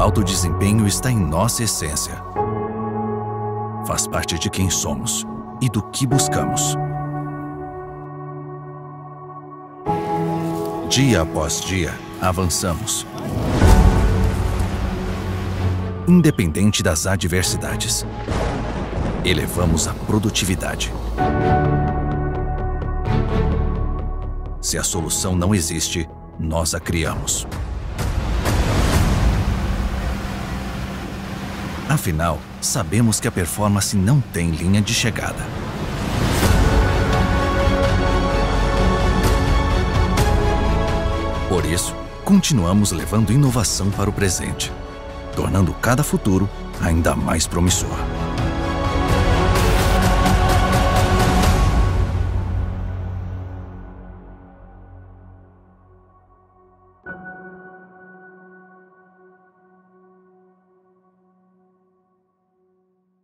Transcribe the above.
alto desempenho está em nossa essência. Faz parte de quem somos e do que buscamos. Dia após dia, avançamos. Independente das adversidades, elevamos a produtividade. Se a solução não existe, nós a criamos. Afinal, sabemos que a performance não tem linha de chegada. Por isso, continuamos levando inovação para o presente, tornando cada futuro ainda mais promissor.